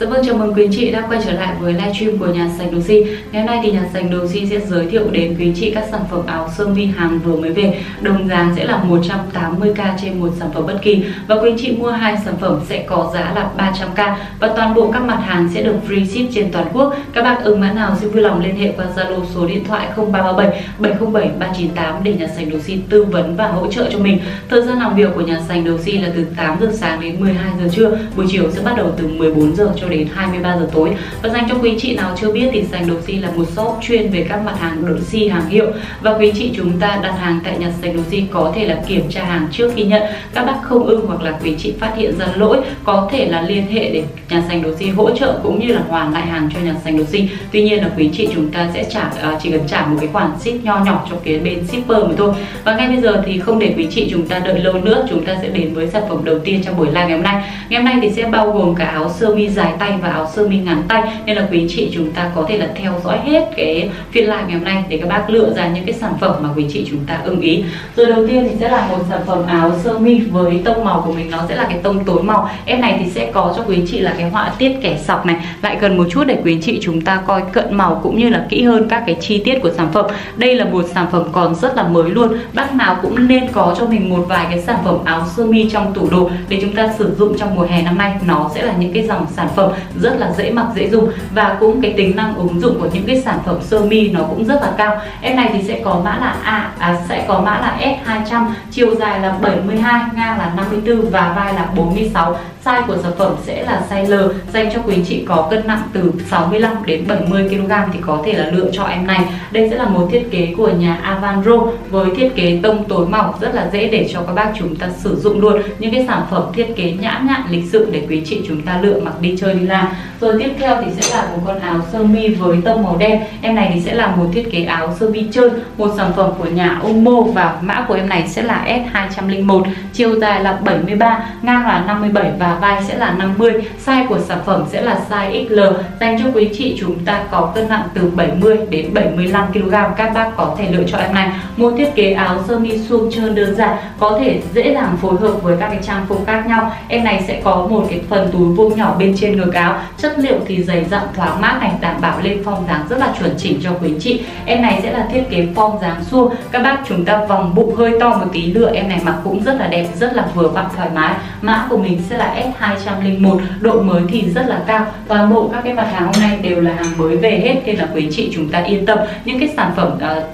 Dạ vâng, chào mừng quý anh chị đã quay trở lại với livestream của nhà sành Đồ Si. Ngày hôm nay thì nhà sành Đồ Si sẽ giới thiệu đến quý anh chị các sản phẩm áo sơ mi hàng vừa mới về. Đồng giá sẽ là 180k trên một sản phẩm bất kỳ và quý anh chị mua hai sản phẩm sẽ có giá là 300k và toàn bộ các mặt hàng sẽ được free ship trên toàn quốc. Các bạn ứng mã nào xin vui lòng liên hệ qua Zalo số điện thoại 0337 707 398 để nhà sành Đồ Si tư vấn và hỗ trợ cho mình. Thời gian làm việc của nhà sành Đồ Si là từ 8 giờ sáng đến 12 giờ trưa, buổi chiều sẽ bắt đầu từ 14 giờ cho cho đến 23 giờ tối. Và dành cho quý chị nào chưa biết thì sành đồ si là một shop chuyên về các mặt hàng đồ si, hàng hiệu. Và quý chị chúng ta đặt hàng tại nhà sành đồ si có thể là kiểm tra hàng trước khi nhận. Các bác không ưng hoặc là quý chị phát hiện ra lỗi, có thể là liên hệ để nhà sành đồ si hỗ trợ cũng như là hoàn lại hàng cho nhà sành đồ si. Tuy nhiên là quý chị chúng ta sẽ trả à, chỉ cần trả một cái khoản ship nho nhỏ cho phía bên shipper mà thôi. Và ngay bây giờ thì không để quý chị chúng ta đợi lâu nữa, chúng ta sẽ đến với sản phẩm đầu tiên trong buổi live ngày hôm nay. Ngày hôm nay thì sẽ bao gồm cả áo sơ mi dài tay và áo sơ mi ngắn tay. Nên là quý anh chị chúng ta có thể là theo dõi hết cái phiên live ngày hôm nay để các bác lựa ra những cái sản phẩm mà quý chị chúng ta ưng ý. Rồi đầu tiên thì sẽ là một sản phẩm áo sơ mi với tông màu của mình. Nó sẽ là cái tông tối màu. Em này thì sẽ có cho quý anh chị là cái họa tiết kẻ sọc này. Lại gần một chút để quý anh chị chúng ta coi cận màu cũng như là kỹ hơn các cái chi tiết của sản phẩm. Đây là một sản phẩm còn rất là mới luôn. Bác nào cũng nên có cho mình một vài cái sản phẩm áo sơ mi trong tủ đồ để chúng ta sử dụng trong mùa hè năm nay. Nó sẽ là những cái dòng sản phẩm rất là dễ mặc dễ dùng. Và cũng cái tính năng ứng dụng của những cái sản phẩm sơ mi nó cũng rất là cao. Em này thì sẽ có mã là A à, sẽ có mã là S200 chiều dài là 72 ngang là 54 và vai là 46 size của sản phẩm sẽ là size L dành cho quý chị có cân nặng từ 65 đến 70 kg thì có thể là lựa chọn em này. Đây sẽ là một thiết kế của nhà Avanro với thiết kế tông tối màu rất là dễ để cho các bác chúng ta sử dụng luôn. Những cái sản phẩm thiết kế nhã nhặn lịch sự để quý chị chúng ta lựa mặc đi chơi đi làm. Rồi tiếp theo thì sẽ là một con áo sơ mi với tông màu đen. Em này thì sẽ là một thiết kế áo sơ mi trơn, một sản phẩm của nhà Omo và mã của em này sẽ là S201 chiều dài là 73 ngang là 57 và vai sẽ là 50 size của sản phẩm sẽ là size XL dành cho quý chị chúng ta có cân nặng từ 70 đến 75 kg, các bác có thể lựa chọn em này. Một thiết kế áo sơ mi suông trơn đơn giản, có thể dễ dàng phối hợp với các cái trang phục khác nhau. Em này sẽ có một cái phần túi vuông nhỏ bên trên ngực áo chất liệu thì dày dặn thoáng mát này đảm bảo lên form dáng rất là chuẩn chỉnh cho quý chị. Em này sẽ là thiết kế form dáng suông các bác chúng ta vòng bụng hơi to một tí lựa em này mặc cũng rất là đẹp rất là vừa vặn thoải mái. Mã của mình sẽ là S201 độ mới thì rất là cao. Toàn bộ các cái mặt hàng hôm nay đều là hàng mới về hết nên là quý chị chúng ta yên tâm. Những cái sản phẩm uh,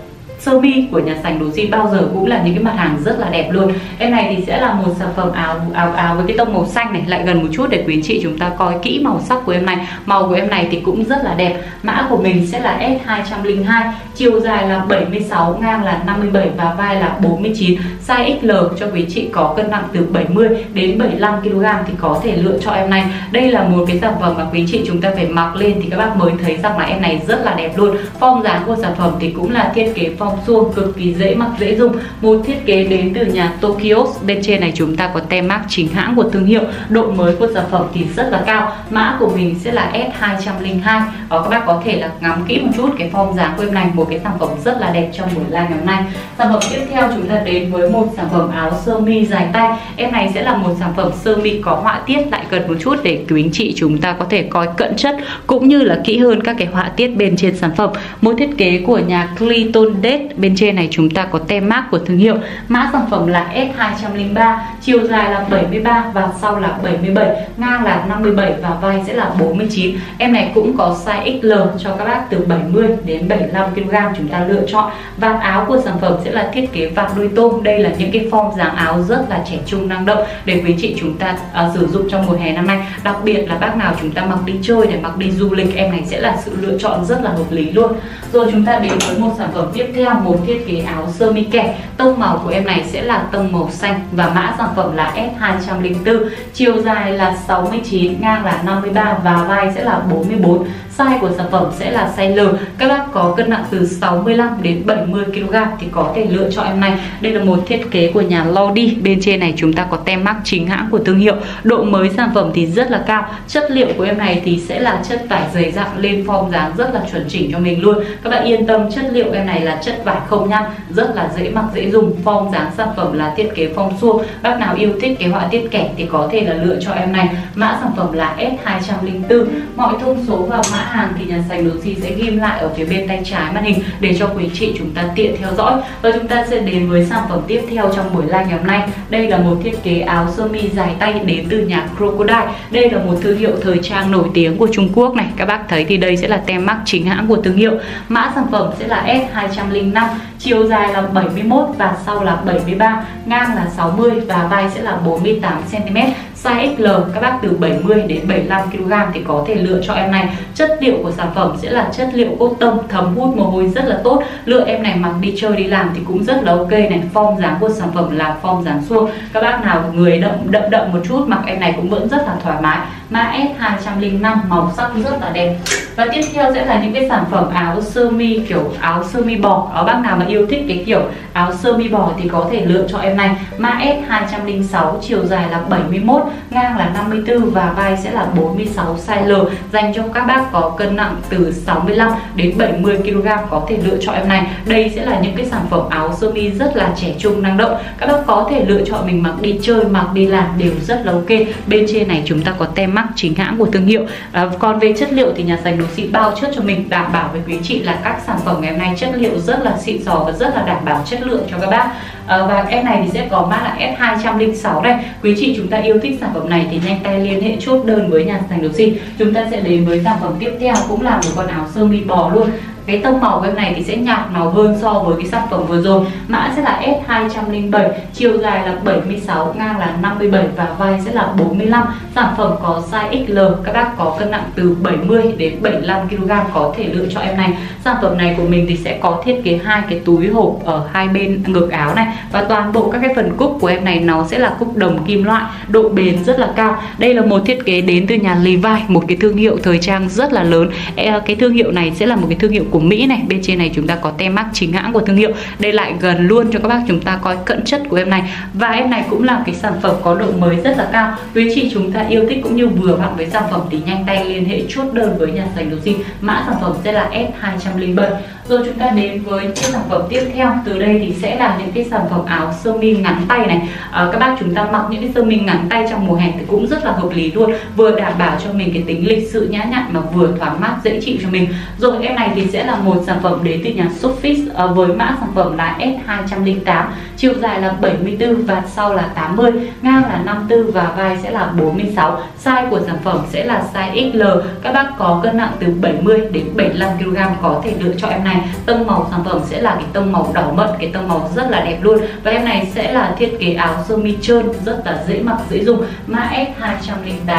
sơ mi của nhà sành đồ si bao giờ cũng là những cái mặt hàng rất là đẹp luôn. Em này thì sẽ là một sản phẩm áo áo áo với cái tông màu xanh này, lại gần một chút để quý anh chị chúng ta coi kỹ màu sắc của em này. Màu của em này thì cũng rất là đẹp. Mã của mình sẽ là S202 chiều dài là 76 ngang là 57 và vai là 49 size XL cho quý chị có cân nặng từ 70 đến 75 kg thì có thể lựa chọn em này. Đây là một cái sản phẩm mà quý chị chúng ta phải mặc lên thì các bác mới thấy rằng là em này rất là đẹp luôn. Form dáng của sản phẩm thì cũng là thiết kế form form suông cực kỳ dễ mặc, dễ dùng. Một thiết kế đến từ nhà Tokyo bên trên này chúng ta có tem mác chính hãng của thương hiệu. Độ mới của sản phẩm thì rất là cao. Mã của mình sẽ là S202 đó ờ, các bác có thể là ngắm kỹ một chút cái form dáng của em này, một cái sản phẩm rất là đẹp trong buổi live ngày hôm nay. Sản phẩm tiếp theo chúng ta đến với một sản phẩm áo sơ mi dài tay. Em này sẽ là một sản phẩm sơ mi có họa tiết lại gần một chút để quý anh chị chúng ta có thể coi cận chất, cũng như là kỹ hơn các cái họa tiết bên trên sản phẩm. Một thiết kế của nhà Clayton Date Tết bên trên này chúng ta có tem mác của thương hiệu. Mã sản phẩm là S203 chiều dài là 73 và sau là 77 ngang là 57 và vai sẽ là 49 em này cũng có size XL cho các bác từ 70 đến 75 kg chúng ta lựa chọn. Vạt áo của sản phẩm sẽ là thiết kế vạt đuôi tôm. Đây là những cái form dáng áo rất là trẻ trung năng động để quý chị chúng ta uh, sử dụng trong mùa hè năm nay. Đặc biệt là bác nào chúng ta mặc đi chơi để mặc đi du lịch em này sẽ là sự lựa chọn rất là hợp lý luôn. Rồi chúng ta đến với một sản phẩm tiếp theo theo một thiết kế áo sơ mi kẻ. Tông màu của em này sẽ là tông màu xanh và mã sản phẩm là S204 chiều dài là 69 ngang là 53 và vai sẽ là 44 size của sản phẩm sẽ là size L. Các bác có cân nặng từ 65 đến 70 kg thì có thể lựa chọn em này. Đây là một thiết kế của nhà Lodi. Bên trên này chúng ta có tem mác chính hãng của thương hiệu. Độ mới sản phẩm thì rất là cao. Chất liệu của em này thì sẽ là chất vải dày dặn lên form dáng rất là chuẩn chỉnh cho mình luôn. Các bạn yên tâm, chất liệu em này là chất vải không nhăn, rất là dễ mặc, dễ dùng. Form dáng sản phẩm là thiết kế form suông. Bác nào yêu thích kế họa tiết kẻ thì có thể là lựa cho em này. Mã sản phẩm là S204 mọi thông số và mã hàng thì nhà sành Lucy sẽ ghim lại ở phía bên tay trái màn hình để cho quý chị chúng ta tiện theo dõi. Và chúng ta sẽ đến với sản phẩm tiếp theo trong buổi live ngày hôm nay. Đây là một thiết kế áo sơ mi dài tay đến từ nhà Crocodile. Đây là một thương hiệu thời trang nổi tiếng của Trung Quốc này. Các bác thấy thì đây sẽ là tem mắc chính hãng của thương hiệu. Mã sản phẩm sẽ là S205 chiều dài là 71 và sau là 73 ngang là 60 và vai sẽ là 48 cm size XL các bác từ 70 đến 75 kg thì có thể lựa cho em này. Chất liệu của sản phẩm sẽ là chất liệu cốt tông, thấm hút mồ hôi rất là tốt. Lựa em này mặc đi chơi, đi làm thì cũng rất là ok này. Form dáng của sản phẩm là form dáng suông. Các bác nào người đậm đậm đậm một chút, mặc em này cũng vẫn rất là thoải mái mã S205 màu sắc rất là đẹp. Và tiếp theo sẽ là những cái sản phẩm áo sơ mi, kiểu áo sơ mi bò. Đó bác nào mà yêu thích cái kiểu áo sơ mi bò thì có thể lựa cho em này. Mã S206 chiều dài là 71 ngang là 54 và vai sẽ là 46 size L, dành cho các bác có cân nặng từ 65 đến 70 kg có thể lựa chọn em này. Đây sẽ là những cái sản phẩm áo sơ mi rất là trẻ trung, năng động. Các bác có thể lựa chọn mình mặc đi chơi, mặc đi làm đều rất là ok. Bên trên này chúng ta có tem mắc chính hãng của thương hiệu. À, còn về chất liệu thì nhà sành đồ xịn bao trước cho mình đảm bảo với quý chị là các sản phẩm ngày hôm nay chất liệu rất là xịn sò và rất là đảm bảo chất lượng cho các bác. À, và em này thì sẽ có mã là S206 đây. Quý chị chúng ta yêu thích sản phẩm này thì nhanh tay liên hệ chốt đơn với nhà sành đồ xịn. Chúng ta sẽ đến với sản phẩm tiếp theo cũng là một con áo sơ mi bò luôn cái tông màu em này thì sẽ nhạt màu hơn so với cái sản phẩm vừa rồi. Mã sẽ là S207 chiều dài là 76 ngang là 57 và vai sẽ là 45 sản phẩm có size XL các bác có cân nặng từ 70 đến 75 kg có thể lựa cho em này. Sản phẩm này của mình thì sẽ có thiết kế hai cái túi hộp ở hai bên ngực áo này và toàn bộ các cái phần cúc của em này nó sẽ là cúc đồng kim loại, độ bền rất là cao. Đây là một thiết kế đến từ nhà Levi một cái thương hiệu thời trang rất là lớn. Cái thương hiệu này sẽ là một cái thương hiệu của Mỹ này. Bên trên này chúng ta có tem mác chính hãng của thương hiệu. Đây lại gần luôn cho các bác chúng ta coi cận chất của em này. Và em này cũng là cái sản phẩm có độ mới rất là cao. Quý chị chúng ta yêu thích cũng như vừa vặn với sản phẩm thì nhanh tay liên hệ chốt đơn với nhà sành đồ mã sản phẩm sẽ là S207 rồi chúng ta đến với cái sản phẩm tiếp theo. Từ đây thì sẽ là những cái sản phẩm áo sơ mi ngắn tay này. À, các bác chúng ta mặc những cái sơ mi ngắn tay trong mùa hè thì cũng rất là hợp lý luôn. Vừa đảm bảo cho mình cái tính lịch sự nhã nhặn mà vừa thoáng mát dễ chịu cho mình. Rồi em này thì sẽ là một sản phẩm đến từ nhà Sophis à, với mã sản phẩm là S208 chiều dài là 74 và sau là 80 ngang là 54 và vai sẽ là 46 size của sản phẩm sẽ là size XL các bác có cân nặng từ 70 đến 75 kg có thể lựa chọn em này tông màu sản phẩm sẽ là cái tông màu đỏ mận, cái tông màu rất là đẹp luôn. Và em này sẽ là thiết kế áo sơ mi trơn, rất là dễ mặc, dễ dùng. Mã S208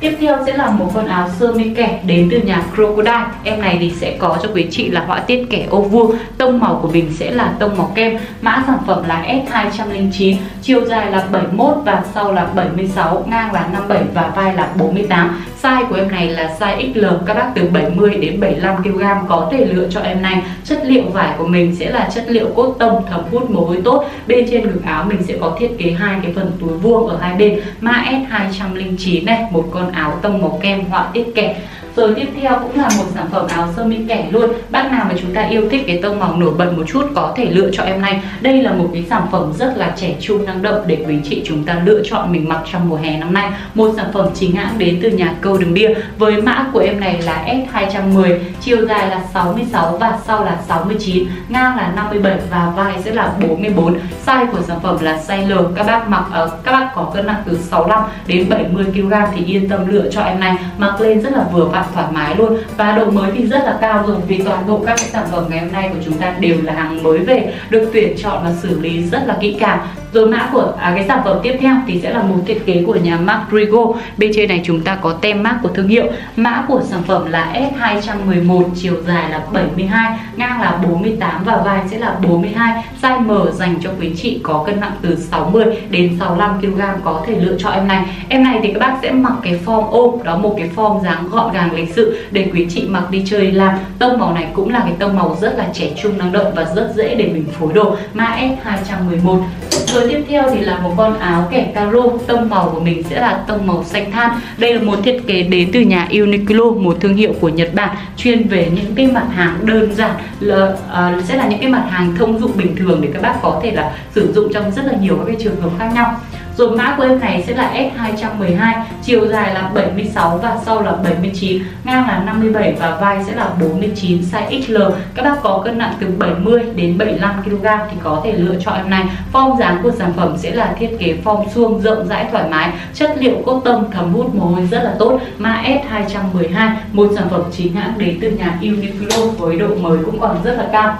Tiếp theo sẽ là một con áo sơ mi kẻ đến từ nhà Crocodile. Em này thì sẽ có cho quý chị là họa tiết kẻ ô vuông. Tông màu của mình sẽ là tông màu kem. Mã sản phẩm là S209 Chiều dài là 71 và sau là 76 Ngang là 57 và vai là 48 Size của em này là size XL Các bác từ 70 đến 75kg có thể lựa cho em này. Chất liệu vải của mình sẽ là chất liệu cốt tông, thấm hút mồ hôi tốt. Bên trên ngực áo mình sẽ có thiết kế hai cái phần túi vuông ở hai bên. Mã S209 này, Một con áo tông màu kem họa tiết kẹp rồi tiếp theo cũng là một sản phẩm áo sơ mi kẻ luôn. Bác nào mà chúng ta yêu thích cái tông màu nổi bật một chút có thể lựa cho em này Đây là một cái sản phẩm rất là trẻ trung năng động để quý chị chúng ta lựa chọn mình mặc trong mùa hè năm nay. Một sản phẩm chính hãng đến từ nhà câu đường bia. Với mã của em này là S210 Chiều dài là 66 và sau là 69 Ngang là 57 và vai sẽ là 44 Size của sản phẩm là size L. Các bác mặc ở các bác có cân nặng từ 65 đến 70 kg thì yên tâm lựa cho em này Mặc lên rất là vừa vặn thoải mái luôn. Và độ mới thì rất là cao rồi vì toàn bộ các cái sản phẩm ngày hôm nay của chúng ta đều là hàng mới về được tuyển chọn và xử lý rất là kỹ càng. Rồi mã của à, cái sản phẩm tiếp theo thì sẽ là một thiết kế của nhà Macrigo bên trên này chúng ta có tem mác của thương hiệu. Mã của sản phẩm là S211 chiều dài là 72 ngang là 48 và vai sẽ là 42 size M dành cho quý chị có cân nặng từ 60 đến 65 kg có thể lựa chọn em này. Em này thì các bác sẽ mặc cái form ôm đó một cái form dáng gọn gàng lịch sự để quý chị mặc đi chơi làm. Tông màu này cũng là cái tông màu rất là trẻ trung năng động và rất dễ để mình phối đồ. Mã S211 rồi tiếp theo thì là một con áo kẻ caro tông màu của mình sẽ là tông màu xanh than. Đây là một thiết kế đến từ nhà Uniqlo một thương hiệu của Nhật Bản chuyên về những cái mặt hàng đơn giản là, uh, sẽ là những cái mặt hàng thông dụng bình thường để các bác có thể là sử dụng trong rất là nhiều các cái trường hợp khác nhau rồi mã của em này sẽ là S212 Chiều dài là 76 và sau là 79 Ngang là 57 và vai sẽ là 49 Size XL Các bác có cân nặng từ 70 đến 75kg thì có thể lựa chọn em này. Form dáng của sản phẩm sẽ là thiết kế form suông rộng rãi thoải mái, Chất liệu cốt tông, thấm hút mồ hôi rất là tốt. Mã S212 Một sản phẩm chính hãng đến từ nhà Uniqlo với độ mới cũng còn rất là cao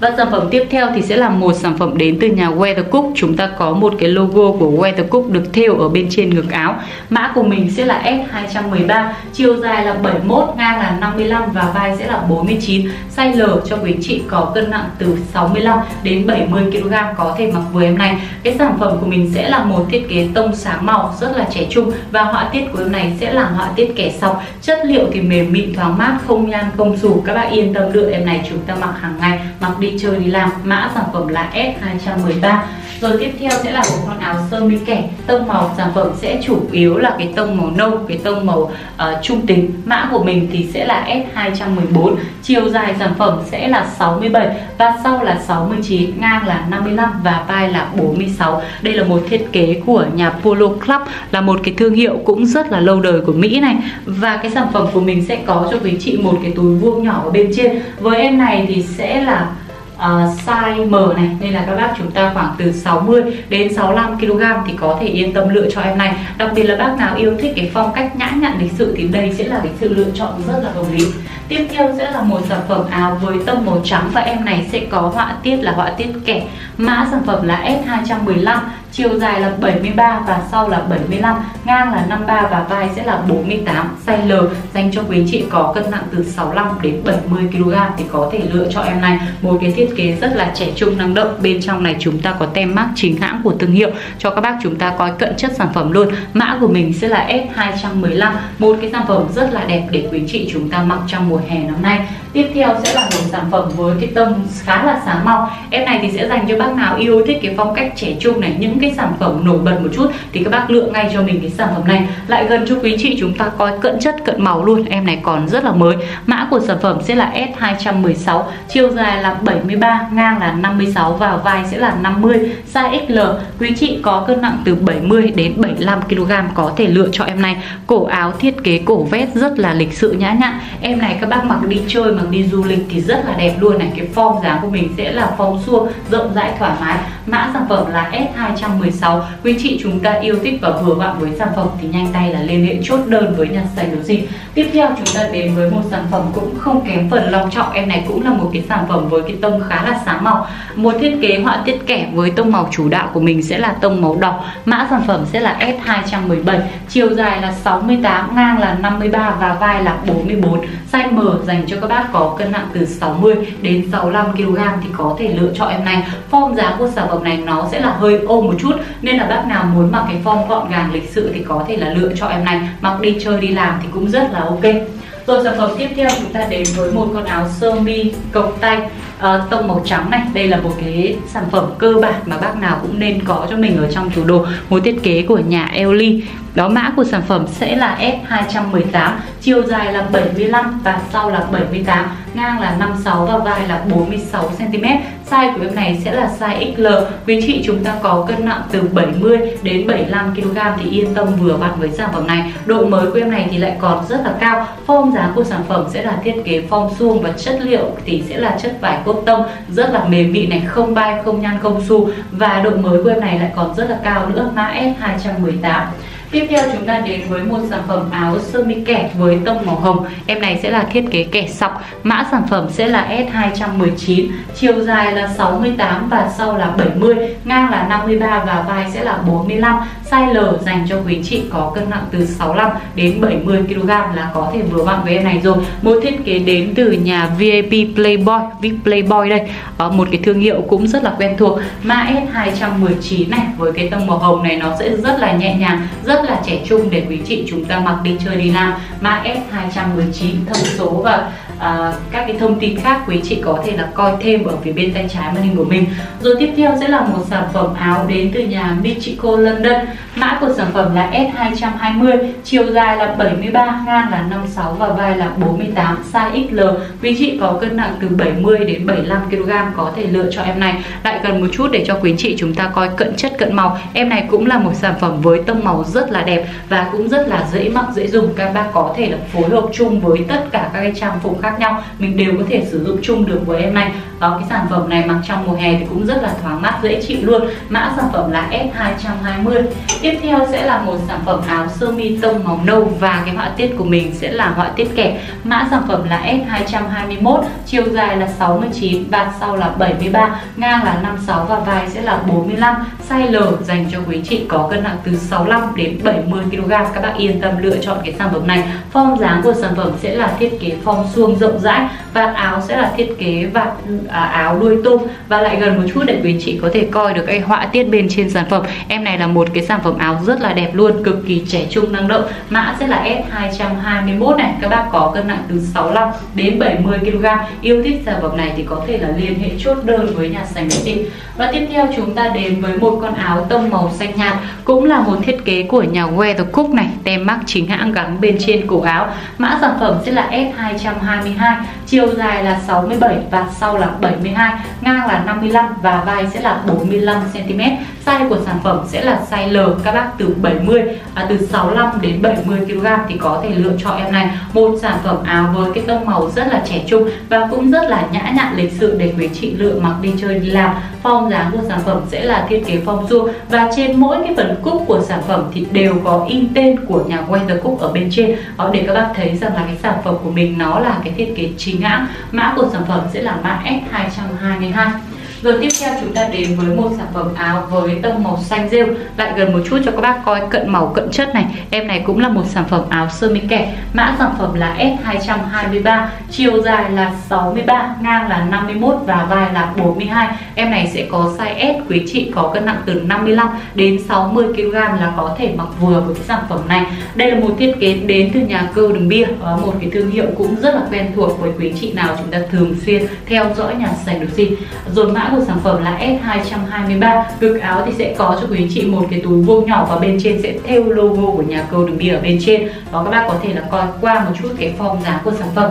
và sản phẩm tiếp theo thì sẽ là một sản phẩm đến từ nhà Weathercook Chúng ta có một cái logo của Weathercook được thêu ở bên trên ngực áo. Mã của mình sẽ là S213 Chiều dài là 71, ngang là 55 và vai sẽ là 49 Size L cho quý chị có cân nặng từ 65 đến 70kg có thể mặc vừa em này. Cái sản phẩm của mình sẽ là một thiết kế tông sáng màu rất là trẻ trung. Và họa tiết của em này sẽ là họa tiết kẻ sọc. Chất liệu thì mềm mịn thoáng mát không nhan không xù. Các bạn yên tâm lựa em này chúng ta mặc hàng ngày mặc đi chơi đi làm mã sản phẩm là S213 rồi tiếp theo sẽ là một con áo sơ mi kẻ tông màu sản phẩm sẽ chủ yếu là cái tông màu nâu cái tông màu uh, trung tính. Mã của mình thì sẽ là S214 chiều dài sản phẩm sẽ là 67 và sau là 69 ngang là 55 và vai là 46 đây là một thiết kế của nhà Polo Club là một cái thương hiệu cũng rất là lâu đời của Mỹ này. Và cái sản phẩm của mình sẽ có cho quý chị một cái túi vuông nhỏ ở bên trên. Với em này thì sẽ là uh, size M này nên là các bác chúng ta khoảng từ 60 đến 65 kg thì có thể yên tâm lựa cho em này. Đặc biệt là bác nào yêu thích cái phong cách nhã nhặn lịch sự thì đây sẽ là cái sự lựa chọn rất là hợp lý. Tiếp theo sẽ là một sản phẩm áo với tông màu trắng và em này sẽ có họa tiết là họa tiết kẻ. Mã sản phẩm là S215 chiều dài là 73 và sau là 75 ngang là 53 và vai sẽ là 48 size L dành cho quý chị có cân nặng từ 65 đến 70 kg thì có thể lựa cho em này. Một cái thiết kế rất là trẻ trung, năng động. Bên trong này chúng ta có tem mác chính hãng của thương hiệu cho các bác chúng ta coi cận chất sản phẩm luôn. Mã của mình sẽ là S215 một cái sản phẩm rất là đẹp để quý chị chúng ta mặc trong mùa hè năm nay tiếp theo sẽ là một sản phẩm với cái tông khá là sáng màu. Em này thì sẽ dành cho bác nào yêu thích cái phong cách trẻ trung này, những cái sản phẩm nổi bật một chút thì các bác lựa ngay cho mình cái sản phẩm này. Lại gần cho quý chị chúng ta coi cận chất, cận màu luôn. Em này còn rất là mới. Mã của sản phẩm sẽ là S216 chiều dài là 73 ngang là 56 và vai sẽ là 50 size XL quý chị có cân nặng từ 70 đến 75 kg có thể lựa cho em này. Cổ áo thiết kế, cổ vest rất là lịch sự, nhã nhặn. Em này các bác mặc đi chơi mặc đi du lịch thì rất là đẹp luôn này. Cái form dáng của mình sẽ là form suông, rộng rãi, thoải mái mã sản phẩm là S216 quý chị chúng ta yêu thích và vừa vặn với sản phẩm thì nhanh tay là liên hệ chốt đơn với nhà sản đồ gì. Tiếp theo chúng ta đến với một sản phẩm cũng không kém phần long trọng. Em này cũng là một cái sản phẩm với cái tông khá là sáng màu. Một thiết kế họa tiết kẻ với tông màu chủ đạo của mình sẽ là tông màu đỏ. Mã sản phẩm sẽ là S217 chiều dài là 68 ngang là 53 và vai là 44 size M dành cho các bác có cân nặng từ 60 đến 65 kg thì có thể lựa chọn em này. Form dáng của sản phẩm này nó sẽ là hơi ôm một chút, nên là bác nào muốn mặc cái form gọn gàng lịch sự thì có thể là lựa chọn em này. Mặc đi chơi đi làm thì cũng rất là ok. Rồi sản phẩm tiếp theo chúng ta đến với một con áo sơ mi cộc tay uh, tông màu trắng này đây là một cái sản phẩm cơ bản mà bác nào cũng nên có cho mình ở trong tủ đồ một thiết kế của nhà Ellie đó mã của sản phẩm sẽ là S218 chiều dài là 75 và sau là 78 ngang là 56 và vai là 46 cm size của em này sẽ là size XL quý chị chúng ta có cân nặng từ 70 đến 75 kg thì yên tâm vừa vặn với sản phẩm này. Độ mới của em này thì lại còn rất là cao form giá của sản phẩm sẽ là thiết kế form suông và chất liệu thì sẽ là chất vải cốt tông rất là mềm mịn này, không bay, không nhăn, không xu. Và độ mới của em này lại còn rất là cao nữa, mã S218 Tiếp theo chúng ta đến với một sản phẩm áo sơ mi kẻ với tông màu hồng. Em này sẽ là thiết kế kẻ sọc. Mã sản phẩm sẽ là S219 Chiều dài là 68 và sau là 70 Ngang là 53 và vai sẽ là 45 size L dành cho quý chị có cân nặng từ 65 đến 70 kg là có thể vừa vặn với em này rồi. Một thiết kế đến từ nhà VIP Playboy VIP Playboy đây. Ở một cái thương hiệu cũng rất là quen thuộc. Mã S219 này, với cái tông màu hồng này nó sẽ rất là nhẹ nhàng, rất là trẻ trung để quý chị chúng ta mặc đi chơi đi làm. Mã S219 thông số và à, các cái thông tin khác quý chị có thể là coi thêm ở phía bên tay trái màn hình của mình. Rồi tiếp theo sẽ là một sản phẩm áo đến từ nhà Michiko London. Mã của sản phẩm là S220 chiều dài là 73 ngang là 56 và vai là 48 size XL quý chị có cân nặng từ 70 đến 75 kg có thể lựa cho em này. Lại gần một chút để cho quý chị chúng ta coi cận chất cận màu. Em này cũng là một sản phẩm với tông màu rất là đẹp và cũng rất là dễ mặc dễ dùng. Các bác có thể là phối hợp chung với tất cả các cái trang phục khác nhau mình đều có thể sử dụng chung được với em này đó cái sản phẩm này mặc trong mùa hè thì cũng rất là thoáng mát, dễ chịu luôn. Mã sản phẩm là S220 tiếp theo sẽ là một sản phẩm áo sơ mi tông màu nâu và cái họa tiết của mình sẽ là họa tiết kẻ. Mã sản phẩm là S221 chiều dài là 69 và sau là 73 ngang là 56 và vai sẽ là 45 size L dành cho quý chị có cân nặng từ 65 đến 70 kg các bạn yên tâm lựa chọn cái sản phẩm này. Form dáng của sản phẩm sẽ là thiết kế form suông rộng rãi và áo sẽ là thiết kế vạt à, áo đuôi tôm và lại gần một chút để quý chị có thể coi được cái họa tiết bên trên sản phẩm. Em này là một cái sản phẩm áo rất là đẹp luôn cực kỳ trẻ trung năng động. Mã sẽ là S221 này các bác có cân nặng từ 65 đến 70 kg yêu thích sản phẩm này thì có thể là liên hệ chốt đơn với nhà sành chị và tiếp theo chúng ta đến với một con áo tông màu xanh nhạt cũng là một thiết kế của nhà Wear the Cook này tem mắc chính hãng gắn bên trên cổ áo. Mã sản phẩm sẽ là S222 chiều dài là 67 và sau là 72 ngang là 55 và vai sẽ là 45 cm size của sản phẩm sẽ là size L các bác từ 70 à, từ 65 đến 70 kg thì có thể lựa chọn em này. Một sản phẩm áo với cái tông màu rất là trẻ trung và cũng rất là nhã nhặn lịch sự để quý chị lựa mặc đi chơi đi làm. Form dáng của sản phẩm sẽ là thiết kế form du và trên mỗi cái phần cúc của sản phẩm thì đều có in tên của nhà Winter Cook ở bên trên. Đó để các bác thấy rằng là cái sản phẩm của mình nó là cái thiết kế chính hãng. Mã của sản phẩm sẽ là mã S222 rồi tiếp theo chúng ta đến với một sản phẩm áo với tông màu xanh rêu. Lại gần một chút cho các bác coi cận màu cận chất này. Em này cũng là một sản phẩm áo sơ mi kẻ. Mã sản phẩm là S223 Chiều dài là 63, ngang là 51 và vai là 42 Em này sẽ có size S quý chị có cân nặng từ 55 đến 60 kg là có thể mặc vừa với cái sản phẩm này. Đây là một thiết kế đến từ nhà cơ đường bia Một cái thương hiệu cũng rất là quen thuộc với quý chị nào chúng ta thường xuyên theo dõi nhà sành được gì Rồi mã của sản phẩm là S223 Ngực áo thì sẽ có cho quý chị một cái túi vuông nhỏ và bên trên sẽ theo logo của nhà cầu đường bia ở bên trên. Đó các bác có thể là coi qua một chút cái form dáng của sản phẩm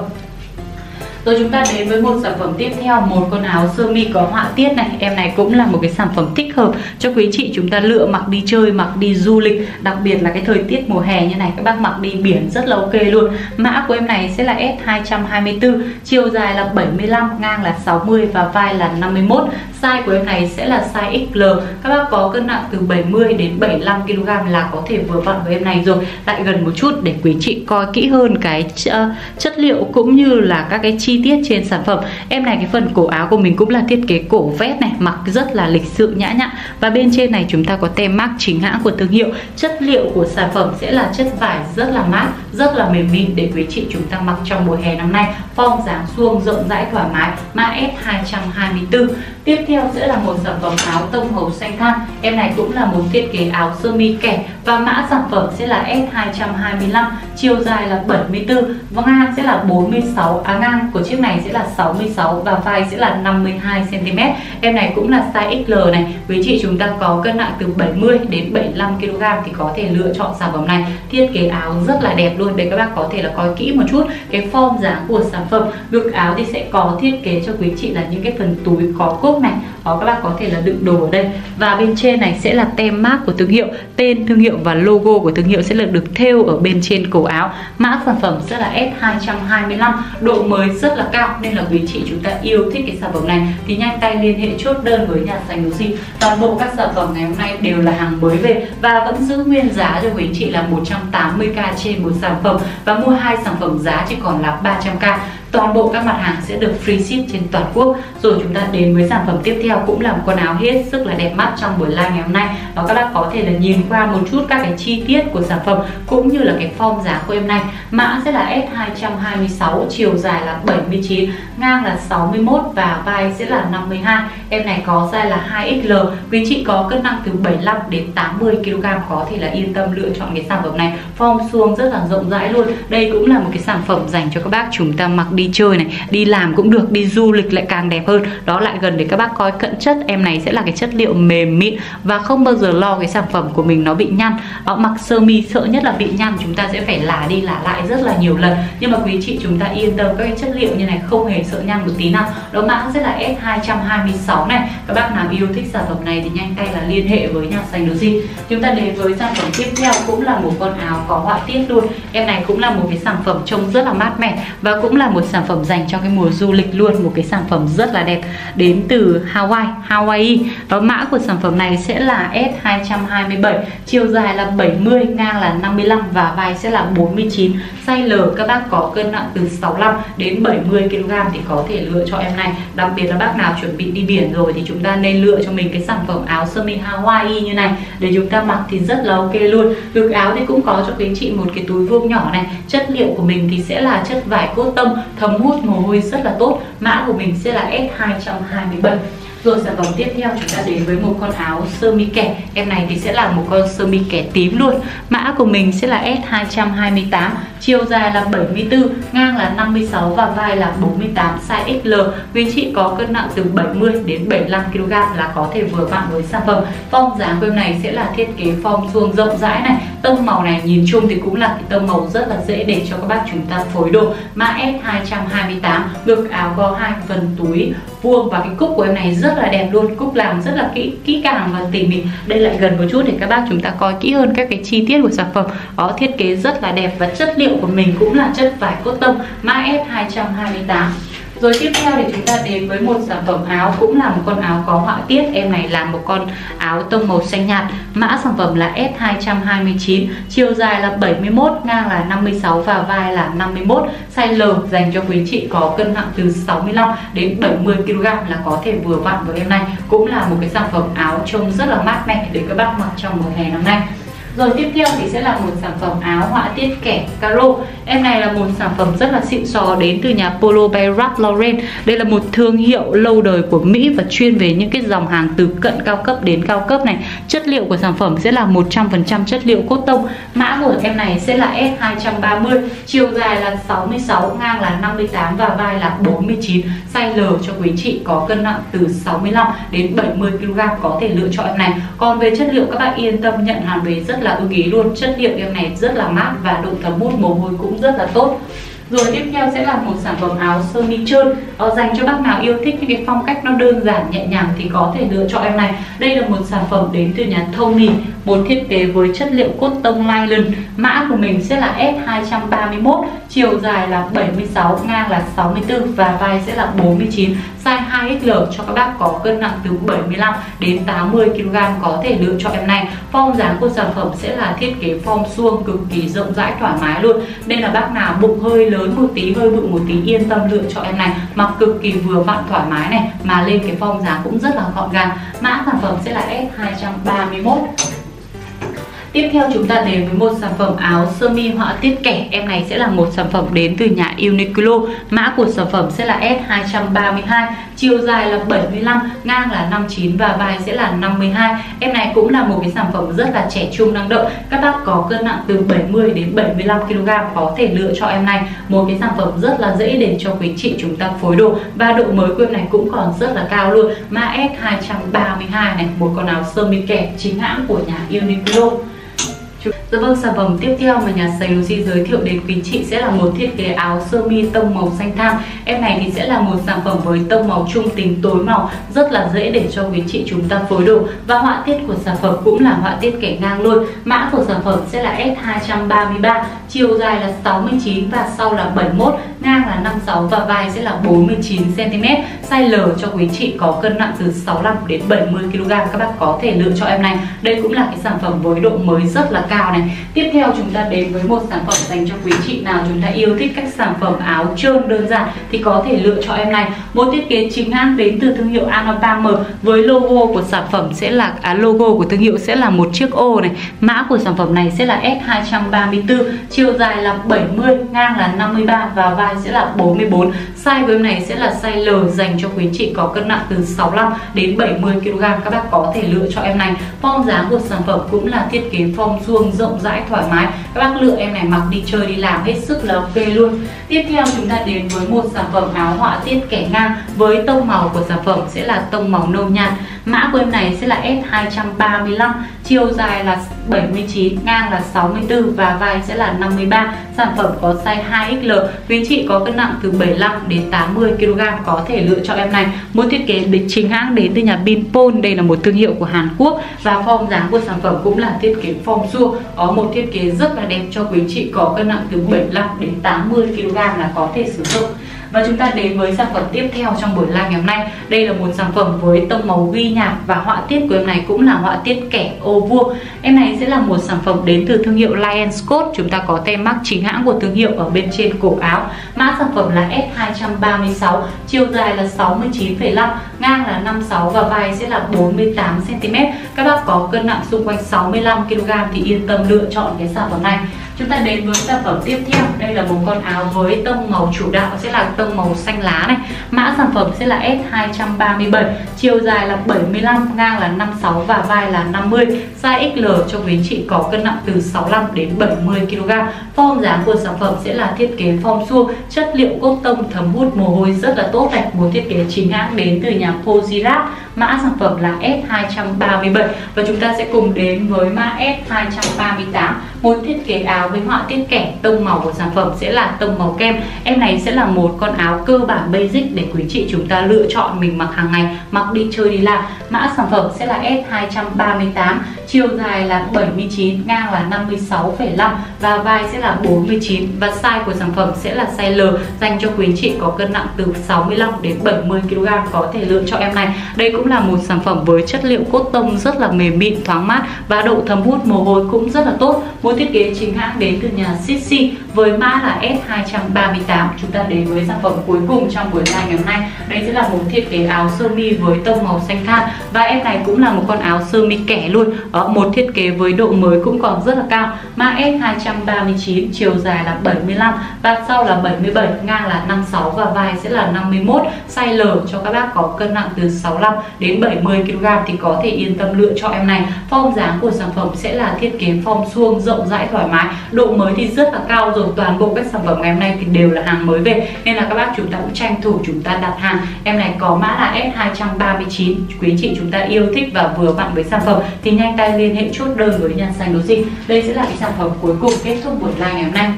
rồi chúng ta đến với một sản phẩm tiếp theo, Một con áo sơ mi có họa tiết này. Em này cũng là một cái sản phẩm thích hợp Cho quý chị chúng ta lựa mặc đi chơi, Mặc đi du lịch. Đặc biệt là cái thời tiết mùa hè như này, Các bác mặc đi biển rất là ok luôn. Mã của em này sẽ là S224 Chiều dài là 75 Ngang là 60 và vai là 51 Size của em này sẽ là size XL Các bác có cân nặng từ 70 đến 75 kg là có thể vừa vặn với em này rồi. Lại gần một chút để quý chị coi kỹ hơn cái ờ, chất liệu cũng như là các cái chi chi tiết trên sản phẩm. Em này, cái phần cổ áo của mình cũng là thiết kế cổ vét này, Mặc rất là lịch sự, nhã nhặn. Và bên trên này chúng ta có tem mác chính hãng của thương hiệu. Chất liệu của sản phẩm sẽ là chất vải rất là mát, Rất là mềm mịn để quý chị chúng ta mặc trong mùa hè năm nay. Form dáng suông rộng rãi thoải mái Mã S224 Tiếp theo sẽ là một sản phẩm áo tông màu xanh than. Em này cũng là một thiết kế áo sơ mi kẻ Và mã sản phẩm sẽ là S225 Chiều dài là 74 Và ngang sẽ là 46 À ngang của chiếc này sẽ là 66 Và vai sẽ là 52cm Em này cũng là size XL này, Quý chị chúng ta có cân nặng từ 70 đến 75kg Thì có thể lựa chọn sản phẩm này. Thiết kế áo rất là đẹp luôn, Để các bác có thể là coi kỹ một chút Cái form dáng của sản phẩm. Ngực áo thì sẽ có thiết kế cho quý chị là những cái phần túi có cúc này. Đó, các bạn có thể là đựng đồ ở đây. Và bên trên này sẽ là tem mác của thương hiệu. Tên thương hiệu và logo của thương hiệu sẽ được được thêu ở bên trên cổ áo. Mã sản phẩm sẽ là S225 độ mới rất là cao, nên là quý chị chúng ta yêu thích cái sản phẩm này. Thì nhanh tay liên hệ chốt đơn với nhà sành đồ gì toàn bộ các sản phẩm ngày hôm nay đều là hàng mới về và vẫn giữ nguyên giá cho quý chị là 180k trên một sản phẩm. Và mua hai sản phẩm giá chỉ còn là 300k toàn bộ các mặt hàng sẽ được free ship trên toàn quốc. Rồi chúng ta đến với sản phẩm tiếp theo cũng là một con áo hết sức là đẹp mắt trong buổi live ngày hôm nay. Đó các bác có thể là nhìn qua một chút các cái chi tiết của sản phẩm cũng như là cái form giá của em này. Mã sẽ là S226 chiều dài là 79 ngang là 61 và vai sẽ là 52 em này có size là 2XL quý chị có cân nặng từ 75 đến 80 kg có thể là yên tâm lựa chọn cái sản phẩm này. Form suông rất là rộng rãi luôn. Đây cũng là một cái sản phẩm dành cho các bác chúng ta mặc đi chơi này đi làm cũng được đi du lịch lại càng đẹp hơn. Đó lại gần để các bác coi cận chất em này sẽ là cái chất liệu mềm mịn và không bao giờ lo cái sản phẩm của mình nó bị nhăn. Đó, mặc sơ mi sợ nhất là bị nhăn chúng ta sẽ phải là đi là lại rất là nhiều lần. Nhưng mà quý chị chúng ta yên tâm các cái chất liệu như này không hề sợ nhăn một tí nào. Đó mã sẽ là S226 này. Các bác nào yêu thích sản phẩm này thì nhanh tay là liên hệ với nhà sành Doji chúng ta đến với sản phẩm tiếp theo cũng là một con áo có họa tiết luôn. Em này cũng là một cái sản phẩm trông rất là mát mẻ và cũng là một sản phẩm dành cho cái mùa du lịch luôn, một cái sản phẩm rất là đẹp, đến từ Hawaii Hawaii. Và mã của sản phẩm này sẽ là S227 chiều dài là 70 ngang là 55 và vai sẽ là 49 size L các bác có cân nặng từ 65 đến 70 kg thì có thể lựa cho em này. Đặc biệt là bác nào chuẩn bị đi biển rồi thì chúng ta nên lựa cho mình cái sản phẩm áo sơ mi Hawaii như này. Để chúng ta mặc thì rất là ok luôn. Ngực áo thì cũng có cho quý chị một cái túi vuông nhỏ này. Chất liệu của mình thì sẽ là chất vải cốt tông thấm hút mồ hôi rất là tốt. Mã của mình sẽ là S227 rồi sản phẩm tiếp theo chúng ta đến với một con áo sơ mi kẻ. Em này thì sẽ là một con sơ mi kẻ tím luôn. Mã của mình sẽ là S228 Chiều dài là 74, ngang là 56 và vai là 48 size XL Quý chị có cân nặng từ 70 đến 75kg là có thể vừa vặn với sản phẩm. Form dáng của em này sẽ là thiết kế form suông rộng rãi này Tông màu này nhìn chung thì cũng là cái tông màu rất là dễ để cho các bác chúng ta phối đồ. Mã S228, ngực áo có hai phần túi vuông và cái cúc của em này rất là đẹp luôn. Cúc làm rất là kỹ kỹ càng và tỉ mỉ. Đây lại gần một chút để các bác chúng ta coi kỹ hơn các cái chi tiết của sản phẩm. Có thiết kế rất là đẹp và chất liệu của mình cũng là chất vải cốt tông mã S228 rồi tiếp theo thì chúng ta đến với một sản phẩm áo cũng là một con áo có họa tiết. Em này là một con áo tông màu xanh nhạt Mã sản phẩm là S229 Chiều dài là 71, ngang là 56 và vai là 51 Size L dành cho quý chị có cân nặng từ 65 đến 70 kg là có thể vừa vặn với em này. Cũng là một cái sản phẩm áo trông rất là mát mẻ để các bác mặc trong mùa hè năm nay rồi tiếp theo thì sẽ là một sản phẩm áo họa tiết kẻ caro. Em này là một sản phẩm rất là xịn sò đến từ nhà Polo by Ralph Lauren. Đây là một thương hiệu lâu đời của Mỹ và chuyên về những cái dòng hàng từ cận cao cấp đến cao cấp này. Chất liệu của sản phẩm sẽ là 100% chất liệu cốt tông. Mã của em này sẽ là S230 Chiều dài là 66, ngang là 58 và vai là 49 Size L cho quý chị có cân nặng từ 65 đến 70 kg có thể lựa chọn em này. Còn về chất liệu các bạn yên tâm nhận hàng về rất là ưng ý luôn. Chất liệu em này rất là mát và độ thấm hút mồ hôi cũng rất là tốt. Rồi tiếp theo sẽ là một sản phẩm áo sơ mi trơn. Ờ, Dành cho bác nào yêu thích những cái phong cách nó đơn giản nhẹ nhàng thì có thể lựa chọn em này. Đây là một sản phẩm đến từ nhà Tony. Một thiết kế với chất liệu cốt tông nylon Mã của mình sẽ là S231 Chiều dài là 76, ngang là 64 và vai sẽ là 49 Size 2XL cho các bác có cân nặng từ 75 đến 80 kg có thể lựa chọn em này. Form dáng của sản phẩm sẽ là thiết kế form suông cực kỳ rộng rãi thoải mái luôn. Nên là bác nào bụng hơi lớn lớn một tí hơi bự một tí yên tâm lựa chọn em này. Mặc cực kỳ vừa vặn thoải mái này mà lên cái form dáng cũng rất là gọn gàng. Mã sản phẩm sẽ là S231 Tiếp theo chúng ta đến với một sản phẩm áo sơ mi họa tiết kẻ. Em này sẽ là một sản phẩm đến từ nhà Uniqlo. Mã của sản phẩm sẽ là S232 Chiều dài là 75, ngang là 59 và vai sẽ là 52 Em này cũng là một cái sản phẩm rất là trẻ trung năng động. Các bác có cân nặng từ 70 đến 75 kg có thể lựa cho em này Một cái sản phẩm rất là dễ để cho quý chị chúng ta phối đồ. Và độ mới của em này cũng còn rất là cao luôn. Mã S232 này, một con áo sơ mi kẻ chính hãng của nhà Uniqlo. Dạ vâng, sản phẩm tiếp theo mà nhà sấy Lucy giới thiệu đến quý chị sẽ là một thiết kế áo sơ mi tông màu xanh tham. Em này thì sẽ là một sản phẩm với tông màu trung tính tối màu Rất là dễ để cho quý chị chúng ta phối đồ. Và họa tiết của sản phẩm cũng là họa tiết kẻ ngang luôn. Mã của sản phẩm sẽ là S233 Chiều dài là 69 và sau là 71 Ngang là 56 và vai sẽ là 49cm Size L cho quý chị có cân nặng từ 65 đến 70kg Các bác có thể lựa cho em này. Đây cũng là cái sản phẩm với độ mới rất là cao này. Tiếp theo chúng ta đến với một sản phẩm dành cho quý chị nào chúng ta yêu thích các sản phẩm áo trơn đơn giản thì có thể lựa chọn em này. Một thiết kế chính hãng đến từ thương hiệu Anopam với logo của sản phẩm sẽ là à, logo của thương hiệu sẽ là một chiếc ô này. Mã của sản phẩm này sẽ là S234 chiều dài là 70 ngang là 53 và vai sẽ là 44 size của em này sẽ là size L dành cho quý chị có cân nặng từ 65 đến 70 kg các bác có thể lựa cho em này. Form dáng của sản phẩm cũng là thiết kế form vuông rộng rãi, thoải mái. Các bác lựa em này, mặc đi chơi, đi làm hết sức là ok luôn. Tiếp theo chúng ta đến với một sản phẩm áo họa tiết kẻ ngang với tông màu của sản phẩm sẽ là tông màu nâu nhạt mã của em này sẽ là S235 chiều dài là 79 ngang là 64 và vai sẽ là 53 sản phẩm có size 2XL quý chị có cân nặng từ 75 đến 80 kg có thể lựa chọn em này. Một thiết kế địch chính hãng đến từ nhà Binpon đây là một thương hiệu của Hàn Quốc và form dáng của sản phẩm cũng là thiết kế form xua, có một thiết kế rất là đẹp cho quý chị có cân nặng từ 75 đến 80 kg là có thể sử dụng và chúng ta đến với sản phẩm tiếp theo trong buổi live ngày hôm nay. Đây là một sản phẩm với tông màu ghi nhạt và họa tiết của em này cũng là họa tiết kẻ ô vuông Em này sẽ là một sản phẩm đến từ thương hiệu Lion Scott. Chúng ta có tem mác chính hãng của thương hiệu ở bên trên cổ áo. Mã sản phẩm là S236 Chiều dài là 69,5 Ngang là 56 và vai sẽ là 48cm Các bác có cân nặng xung quanh 65kg thì yên tâm lựa chọn cái sản phẩm này. Chúng ta đến với sản phẩm tiếp theo. Đây là một con áo với tông màu chủ đạo sẽ là tông màu xanh lá này. Mã sản phẩm sẽ là S237 Chiều dài là 75, ngang là 56 và vai là 50 Size XL cho quý chị có cân nặng từ 65 đến 70 kg Form dáng của sản phẩm sẽ là thiết kế form suông Chất liệu cốt tông thấm hút mồ hôi rất là tốt này. Một thiết kế chính hãng đến từ nhà Pozirap Mã sản phẩm là S237 Và chúng ta sẽ cùng đến với mã S238 Một thiết kế áo với họa tiết kẻ tông màu của sản phẩm sẽ là tông màu kem. Em này sẽ là một con áo cơ bản basic để quý chị chúng ta lựa chọn mình mặc hàng ngày, Mặc đi chơi đi làm. Mã sản phẩm sẽ là S238 Chiều dài là 79, ngang là 56,5 Và vai sẽ là 49 Và size của sản phẩm sẽ là size L Dành cho quý chị có cân nặng từ 65 đến 70 kg có thể lựa chọn em này. Đây cũng là một sản phẩm với chất liệu cốt tông rất là mềm mịn, thoáng mát Và độ thấm hút mồ hôi cũng rất là tốt. Một thiết kế chính hãng đến từ nhà Sissy với mã là S238 Chúng ta đến với sản phẩm cuối cùng trong buổi live ngày hôm nay. Đây sẽ là một thiết kế áo sơ mi với tông màu xanh than. Và em này cũng là một con áo sơ mi kẻ luôn. Đó, Một thiết kế với độ mới cũng còn rất là cao. Mã S239 chiều dài là 75 Và sau là 77 ngang là 56 và vai sẽ là 51 Size L cho các bác có cân nặng từ 65 đến 70 kg thì có thể yên tâm lựa cho em này. Form dáng của sản phẩm sẽ là thiết kế form suông rộng rãi thoải mái. Độ mới thì rất là cao rồi. Toàn bộ các sản phẩm ngày hôm nay thì đều là hàng mới về. Nên là các bác chúng ta cũng tranh thủ chúng ta đặt hàng. Em này có mã là S239 Quý chị chúng ta yêu thích và vừa vặn với sản phẩm Thì nhanh tay liên hệ chốt đơn với nhà sành đồ gì Đây sẽ là cái sản phẩm cuối cùng kết thúc buổi live ngày hôm nay.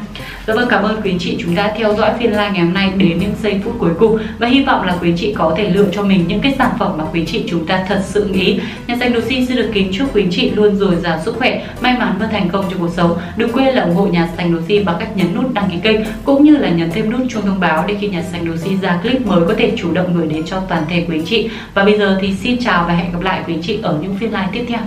Dạ vâng, cảm ơn quý chị chúng ta theo dõi phiên live ngày hôm nay đến những giây phút cuối cùng và hy vọng là quý chị có thể lựa cho mình những cái sản phẩm mà quý chị chúng ta thật sự nghĩ. Nhà xanh Lucy xin được kính chúc quý chị luôn dồi dào sức khỏe, may mắn và thành công trong cuộc sống. Đừng quên là ủng hộ nhà xanh Lucy bằng cách nhấn nút đăng ký kênh cũng như là nhấn thêm nút chuông thông báo để khi nhà xanh Lucy ra clip mới có thể chủ động gửi đến cho toàn thể quý chị. Và bây giờ thì xin chào và hẹn gặp lại quý chị ở những phiên live tiếp theo.